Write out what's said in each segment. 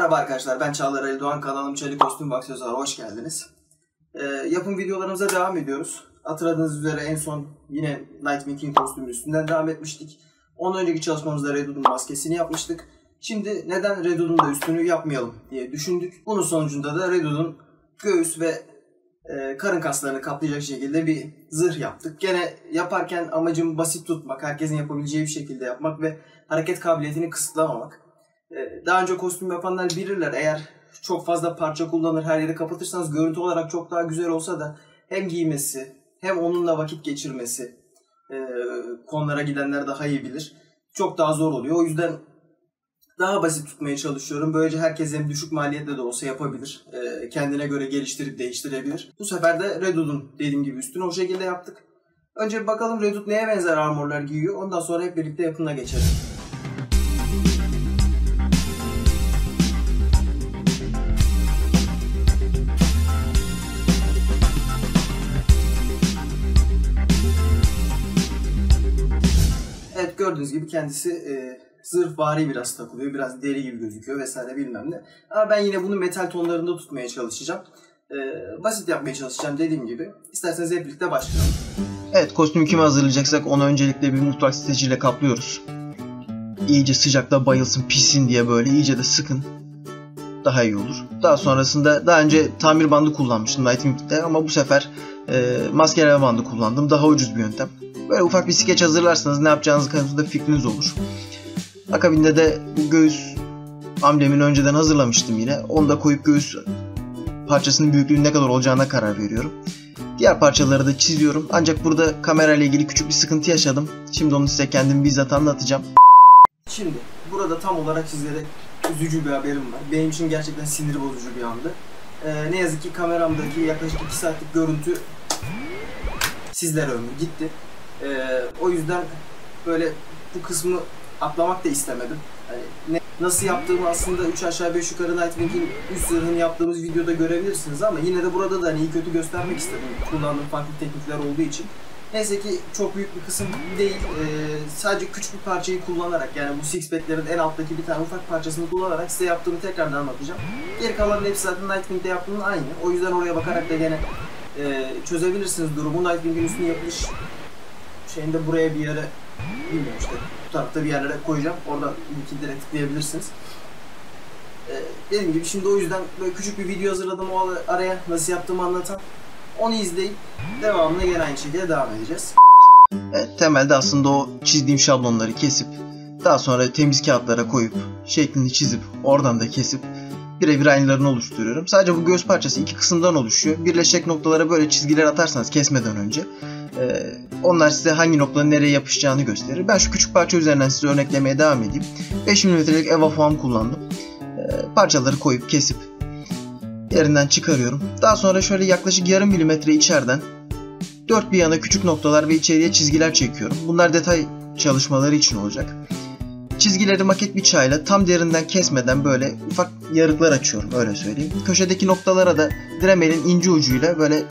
Merhaba arkadaşlar ben Çağlar Ali Doğan kanalım Çelik Kostüm Aksesuar'a hoş geldiniz. Ee, yapım videolarımıza devam ediyoruz. Hatırladığınız üzere en son yine Nightwing'in kostümü üstünden devam etmiştik. Ondan önceki çalışmamızda Redwood'un maskesini yapmıştık. Şimdi neden Redwood'un da üstünü yapmayalım diye düşündük. Bunun sonucunda da Redwood'un göğüs ve e, karın kaslarını kaplayacak şekilde bir zırh yaptık. Gene yaparken amacım basit tutmak, herkesin yapabileceği bir şekilde yapmak ve hareket kabiliyetini kısıtlamamak. E, daha önce kostüm yapanlar bilirler eğer çok fazla parça kullanır her yeri kapatırsanız görüntü olarak çok daha güzel olsa da hem giymesi hem onunla vakit geçirmesi e, konulara gidenler daha iyi bilir. Çok daha zor oluyor. O yüzden daha basit tutmaya çalışıyorum. Böylece herkes hem düşük maliyetle de olsa yapabilir. E, kendine göre geliştirip değiştirebilir. Bu sefer de Redwood'un dediğim gibi üstünü o şekilde yaptık. Önce bir bakalım Redwood neye benzer armorlar giyiyor. Ondan sonra hep birlikte yapımına geçelim. Gördüğünüz gibi kendisi e, zırhvari biraz takılıyor. Biraz deri gibi gözüküyor vesaire bilmem ne. Ama ben yine bunu metal tonlarında tutmaya çalışacağım. E, basit yapmaya çalışacağım dediğim gibi. İsterseniz hep birlikte başlayalım. Evet kostümü kime hazırlayacaksak onu öncelikle bir mutfak streçiyle kaplıyoruz. İyice sıcakta bayılsın pişsin diye böyle iyice de sıkın. Daha iyi olur. Daha sonrasında daha önce tamir bandı kullanmıştım Nightwing'de ama bu sefer e, maskeleme bandı kullandım. Daha ucuz bir yöntem. Böyle ufak bir skeç hazırlarsanız ne yapacağınız konusunda fikriniz olur. Akabinde de göğüs amblemini önceden hazırlamıştım yine. Onu da koyup göğüs parçasının büyüklüğü ne kadar olacağına karar veriyorum. Diğer parçaları da çiziyorum. Ancak burada kamera ile ilgili küçük bir sıkıntı yaşadım. Şimdi onu size kendim bizzat anlatacağım. Şimdi burada tam olarak sizlere üzücü bir haberim var. Benim için gerçekten sinir bozucu bir andı. Ee, ne yazık ki kameramdaki yaklaşık 2 saatlik görüntü sizlere ömür gitti. Ee, o yüzden böyle bu kısmı atlamak da istemedim. Hani ne, nasıl yaptığımı aslında 3 aşağı 5 yukarı Nightwing'in üst zırhını yaptığımız videoda görebilirsiniz ama yine de burada da hani iyi kötü göstermek istedim. Kullandığım farklı teknikler olduğu için. Neyse ki çok büyük bir kısım değil. Ee, sadece küçük bir parçayı kullanarak yani bu six pack'lerin en alttaki bir tane ufak parçasını kullanarak size yaptığımı tekrardan anlatacağım. Geri kalanın hepsi zaten Nightwing'de yaptığımın aynı. O yüzden oraya bakarak da gene e, çözebilirsiniz durumu. Nightwing'in üstüne yapılış şeyinde buraya bir yere bilmiyorum işte bu tarafta bir yerlere koyacağım. Orada linki direkt tıklayabilirsiniz. Ee, dediğim gibi şimdi o yüzden böyle küçük bir video hazırladım o araya nasıl yaptığımı anlatan. Onu izleyip devamını gene aynı şekilde devam edeceğiz. Evet, temelde aslında o çizdiğim şablonları kesip daha sonra temiz kağıtlara koyup şeklini çizip oradan da kesip birebir aynılarını oluşturuyorum. Sadece bu göz parçası iki kısımdan oluşuyor. Birleşecek noktalara böyle çizgiler atarsanız kesmeden önce ee, onlar size hangi noktanın nereye yapışacağını gösterir. Ben şu küçük parça üzerinden size örneklemeye devam edeyim. 5 mm'lik Eva foam kullandım. Ee, parçaları koyup kesip yerinden çıkarıyorum. Daha sonra şöyle yaklaşık yarım milimetre içeriden dört bir yana küçük noktalar ve içeriye çizgiler çekiyorum. Bunlar detay çalışmaları için olacak. Çizgileri maket bıçağıyla tam derinden kesmeden böyle ufak yarıklar açıyorum öyle söyleyeyim. Köşedeki noktalara da Dremel'in ince ucuyla böyle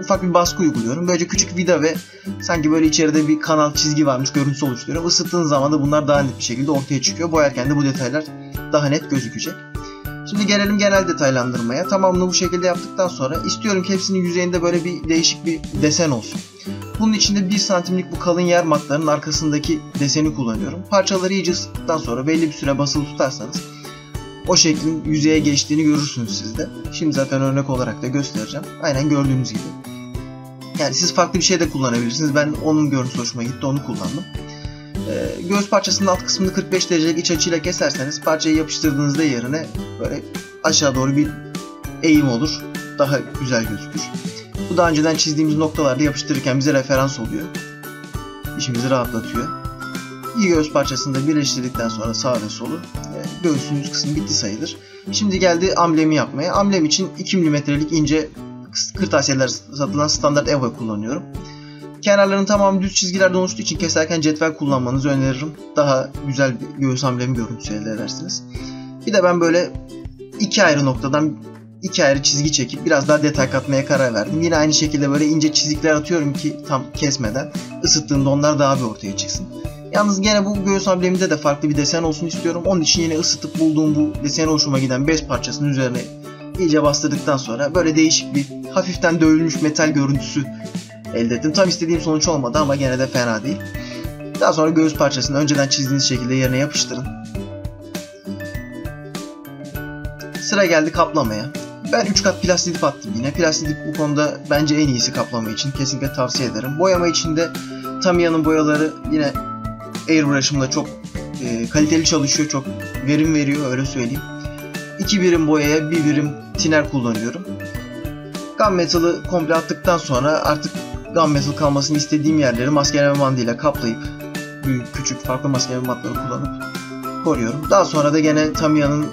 ufak bir baskı uyguluyorum. Böylece küçük vida ve sanki böyle içeride bir kanal çizgi varmış görüntüsü oluşturuyorum. Isıttığın zaman da bunlar daha net bir şekilde ortaya çıkıyor. Boyarken de bu detaylar daha net gözükecek. Şimdi gelelim genel detaylandırmaya. Tamamını bu şekilde yaptıktan sonra istiyorum ki hepsinin yüzeyinde böyle bir değişik bir desen olsun. Bunun için de 1 santimlik bu kalın yer matlarının arkasındaki deseni kullanıyorum. Parçaları iyice ısıttıktan sonra belli bir süre basılı tutarsanız o şeklin yüzeye geçtiğini görürsünüz siz de. Şimdi zaten örnek olarak da göstereceğim. Aynen gördüğünüz gibi. Yani siz farklı bir şey de kullanabilirsiniz. Ben onun görüntüsü hoşuma gitti onu kullandım. Ee, göğüs parçasının alt kısmını 45 derecelik iç açıyla keserseniz parçayı yapıştırdığınızda yerine böyle aşağı doğru bir eğim olur. Daha güzel gözükür. Bu daha önceden çizdiğimiz noktalarda yapıştırırken bize referans oluyor. İşimizi rahatlatıyor. İyi göğüs parçasını da birleştirdikten sonra sağ ve solu e, göğsün üst kısmı bitti sayılır. Şimdi geldi amblemi yapmaya. Amblem için 2 mm'lik ince kırtasiyeler satılan standart EVA kullanıyorum. Kenarların tamamı düz çizgilerden oluştuğu için keserken cetvel kullanmanızı öneririm. Daha güzel bir göğüs amblemi görüntüsü elde edersiniz. Bir de ben böyle iki ayrı noktadan iki ayrı çizgi çekip biraz daha detay katmaya karar verdim. Yine aynı şekilde böyle ince çizikler atıyorum ki tam kesmeden ısıttığında onlar daha bir ortaya çıksın. Yalnız gene bu göğüs ambleminde de farklı bir desen olsun istiyorum. Onun için yine ısıtıp bulduğum bu deseni hoşuma giden bez parçasının üzerine iyice bastırdıktan sonra böyle değişik bir hafiften dövülmüş metal görüntüsü elde ettim. Tam istediğim sonuç olmadı ama gene de fena değil. Daha sonra göğüs parçasını önceden çizdiğiniz şekilde yerine yapıştırın. Sıra geldi kaplamaya. Ben 3 kat plastik attım yine. Plastik bu konuda bence en iyisi kaplama için. Kesinlikle tavsiye ederim. Boyama için de Tamiya'nın boyaları yine airbrush'ımda çok e, kaliteli çalışıyor. Çok verim veriyor öyle söyleyeyim. 2 birim boyaya 1 birim tiner kullanıyorum. Gunmetal'ı komple attıktan sonra artık gunmetal kalmasını istediğim yerleri maskeleme bandıyla kaplayıp büyük küçük farklı maskeleme bandları kullanıp koruyorum. Daha sonra da gene Tamiya'nın e,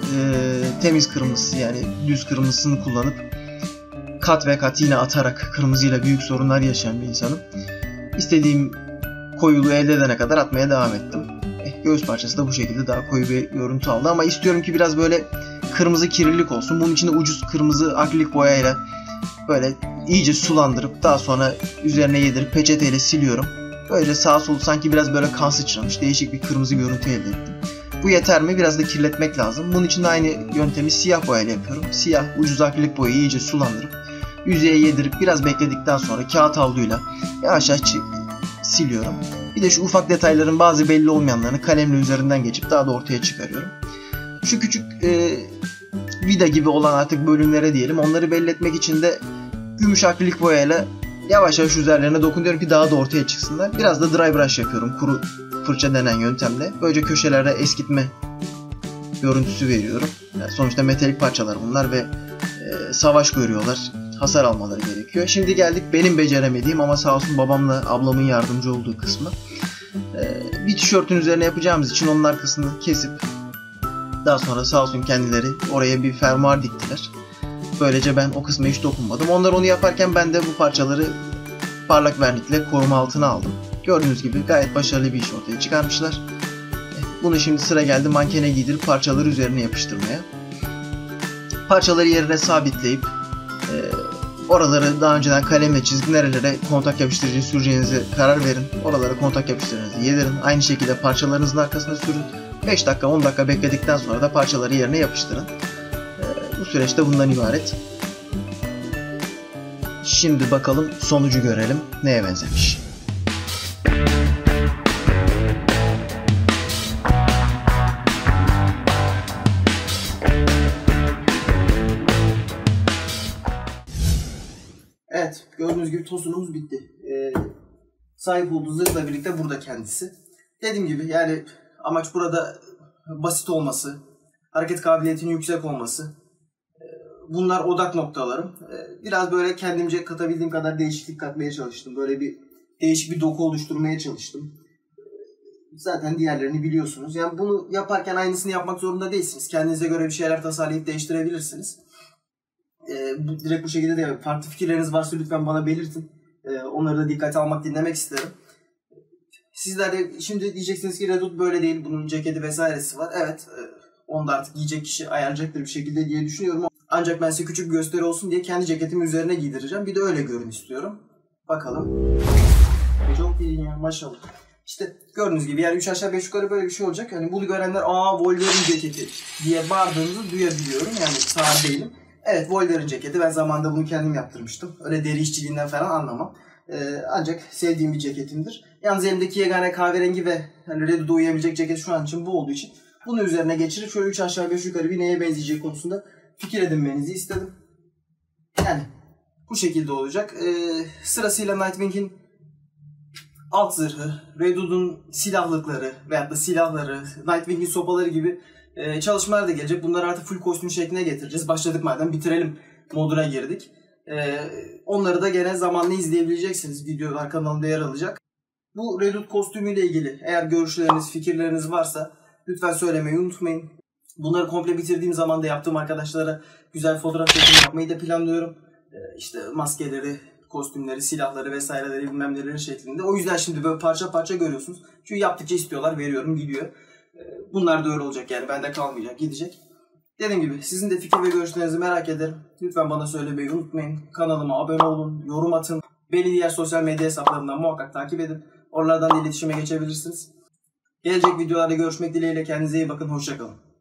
temiz kırmızısı yani düz kırmızısını kullanıp kat ve kat yine atarak kırmızıyla büyük sorunlar yaşayan bir insanım. İstediğim koyuluğu elde edene kadar atmaya devam ettim. Eh, göğüs parçası da bu şekilde daha koyu bir görüntü aldı ama istiyorum ki biraz böyle kırmızı kirlilik olsun. Bunun için de ucuz kırmızı akrilik boyayla böyle iyice sulandırıp daha sonra üzerine yedirip peçeteyle siliyorum. Böylece sağ sol sanki biraz böyle kan sıçramış değişik bir kırmızı görüntü elde ettim. Bu yeter mi? Biraz da kirletmek lazım. Bunun için de aynı yöntemi siyah boyayla yapıyorum. Siyah ucuz akrilik boyayı iyice sulandırıp yüzeye yedirip biraz bekledikten sonra kağıt havluyla yavaş yavaş siliyorum. Bir de şu ufak detayların bazı belli olmayanlarını kalemle üzerinden geçip daha da ortaya çıkarıyorum. Şu küçük e, vida gibi olan artık bölümlere diyelim onları belli etmek için de gümüş akrilik boyayla yavaş yavaş üzerlerine dokunuyorum ki daha da ortaya çıksınlar. Biraz da dry brush yapıyorum kuru fırça denen yöntemle. Böylece köşelerde eskitme görüntüsü veriyorum. Yani sonuçta metalik parçalar bunlar ve e, savaş görüyorlar. Hasar almaları gerekiyor. Şimdi geldik benim beceremediğim ama sağ olsun babamla ablamın yardımcı olduğu kısmı. E, bir tişörtün üzerine yapacağımız için onun arkasını kesip daha sonra sağ olsun kendileri oraya bir fermuar diktiler. Böylece ben o kısma hiç dokunmadım. Onlar onu yaparken ben de bu parçaları parlak vernikle koruma altına aldım. Gördüğünüz gibi gayet başarılı bir iş ortaya çıkarmışlar. Bunu şimdi sıra geldi mankene giydirip parçaları üzerine yapıştırmaya. Parçaları yerine sabitleyip e, oraları daha önceden kalemle çizip nerelere kontak yapıştırıcı süreceğinize karar verin. Oralara kontak yapıştırıcınızı yedirin. Aynı şekilde parçalarınızın arkasına sürün. 5 dakika 10 dakika bekledikten sonra da parçaları yerine yapıştırın. E, bu süreçte bundan ibaret. Şimdi bakalım sonucu görelim neye benzemiş. Evet, gördüğünüz gibi tosunumuz bitti. Ee, sahip olduğu zırhla birlikte burada kendisi. Dediğim gibi yani amaç burada basit olması, hareket kabiliyetinin yüksek olması. Ee, bunlar odak noktalarım. Ee, biraz böyle kendimce katabildiğim kadar değişiklik katmaya çalıştım. Böyle bir değişik bir doku oluşturmaya çalıştım. Ee, zaten diğerlerini biliyorsunuz. Yani bunu yaparken aynısını yapmak zorunda değilsiniz. Kendinize göre bir şeyler tasarlayıp değiştirebilirsiniz. Direkt bu şekilde de farklı fikirleriniz varsa lütfen bana belirtin. Onları da dikkate almak, dinlemek isterim. Sizler de şimdi diyeceksiniz ki Redut böyle değil, bunun ceketi vesairesi var. Evet, e, onu da artık giyecek kişi ayarlayacaktır bir şekilde diye düşünüyorum. Ancak ben size küçük bir gösteri olsun diye kendi ceketimi üzerine giydireceğim. Bir de öyle görün istiyorum. Bakalım. Çok iyi ya maşallah. İşte gördüğünüz gibi yani 3 aşağı 5 yukarı böyle bir şey olacak. Yani bunu görenler aa Wolverine ceketi diye bağırdığınızı duyabiliyorum. Yani sağır değilim. Evet Wolverine ceketi. Ben zamanında bunu kendim yaptırmıştım. Öyle deri işçiliğinden falan anlamam. Ee, ancak sevdiğim bir ceketimdir. Yalnız elimdeki yegane kahverengi ve hani Redud'a uyabilecek ceket şu an için bu olduğu için bunu üzerine geçirip şöyle 3 aşağı 5 yukarı bir neye benzeyeceği konusunda fikir edinmenizi istedim. Yani bu şekilde olacak. Ee, sırasıyla Nightwing'in alt zırhı, Redud'un silahlıkları veyahut da silahları, Nightwing'in sopaları gibi e, çalışmalar da gelecek. Bunları artık full kostüm şekline getireceğiz. Başladık madem bitirelim moduna girdik. E, onları da gene zamanla izleyebileceksiniz. Videolar kanalımda yer alacak. Bu Redut kostümüyle ilgili eğer görüşleriniz, fikirleriniz varsa lütfen söylemeyi unutmayın. Bunları komple bitirdiğim zaman da yaptığım arkadaşlara güzel fotoğraf çekimi yapmayı da planlıyorum. E, işte maskeleri, kostümleri, silahları vesaireleri bilmem neleri şeklinde. O yüzden şimdi böyle parça parça görüyorsunuz. Çünkü yaptıkça istiyorlar, veriyorum, gidiyor. Bunlar da öyle olacak yani. Bende kalmayacak, gidecek. Dediğim gibi sizin de fikir ve görüşlerinizi merak ederim. Lütfen bana söylemeyi unutmayın. Kanalıma abone olun, yorum atın. Beni diğer sosyal medya hesaplarımdan muhakkak takip edin. Oralardan da iletişime geçebilirsiniz. Gelecek videolarda görüşmek dileğiyle kendinize iyi bakın. Hoşçakalın.